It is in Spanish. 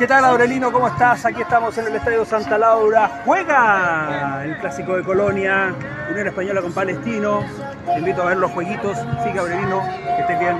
¿Qué tal, Aurelino? ¿Cómo estás? Aquí estamos en el Estadio Santa Laura. Juega el clásico de Colonia, Unión Española con Palestino. Te invito a ver los jueguitos. Sigue, Aurelino, que estés bien.